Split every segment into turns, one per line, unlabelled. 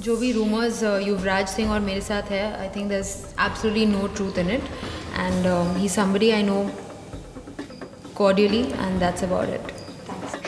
जो भी रूमर्स युवराज सिंह और मेरे साथ है I think there is absolutely no truth in it and he somebody I know cordially and that's about it.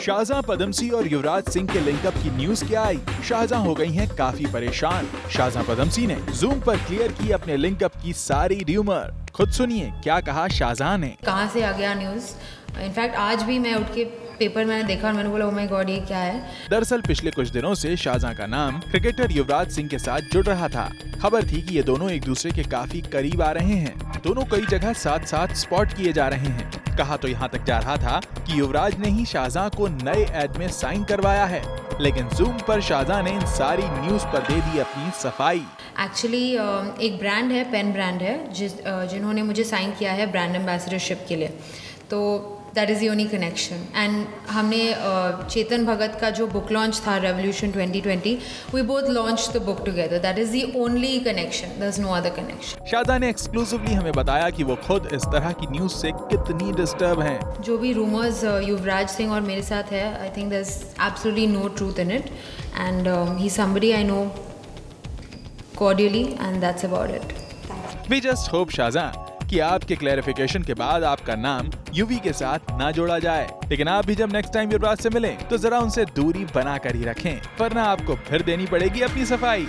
Shahjahan Padamsee और युवराज सिंह के लिंकअप की न्यूज़ क्या आई? शाहजहां हो गई हैं काफ़ी परेशान। शाहजहां पदमसी ने जूम पर क्लियर की अपने लिंकअप की सारी र्यूमर खुद सुनिए क्या कहा शाहजहां ने?
कहाँ से आ गया न्यूज़ इनफैक्ट आज भी मैं उठ के पेपर मैंने देखा और मैंने बोला ओ माय गॉड ये क्या है?
दरअसल पिछले कुछ दिनों से शाहजहां का नाम क्रिकेटर युवराज सिंह के साथ जुड़ रहा था। खबर थी कि ये दोनों एक दूसरे के काफ़ी करीब आ रहे हैं। दोनों कई जगह साथ साथ स्पॉट किए जा रहे हैं। कहा तो यहाँ तक जा रहा था कि युवराज ने ही शाहजहां को नए एड में साइन करवाया है। लेकिन जूम पर शाहजहां ने इन सारी न्यूज़ पर दे दी अपनी सफ़ाई।
एक्चुअली एक ब्रांड है पेन ब्रांड है जिस जिन्होंने मुझे साइन किया है ब्रांड एम्बेसडरशिप के लिए। तो that is the connection and हमने चेतन भगत का जो बुक लॉन्च था revolution 2020 we both launch the book together that is the only connection there is no other connection
शादा ने एक्सक्लूसिवली हमें बताया कि वो खुद इस तरह की न्यूज़ से कितनी डिस्टर्ब हैं।
जो भी रूमर्स युवराज सिंह और मेरे साथ है I think there is absolutely no truth in it and he somebody I know cordially and that's about it.
We just hope Shahjahan कि आपके क्लैरिफिकेशन के बाद आपका नाम यूवी के साथ ना जोड़ा जाए। लेकिन आप भी जब नेक्स्ट टाइम युवराज से मिलें तो जरा उनसे दूरी बना कर ही रखें, वरना आपको फिर देनी पड़ेगी अपनी सफ़ाई।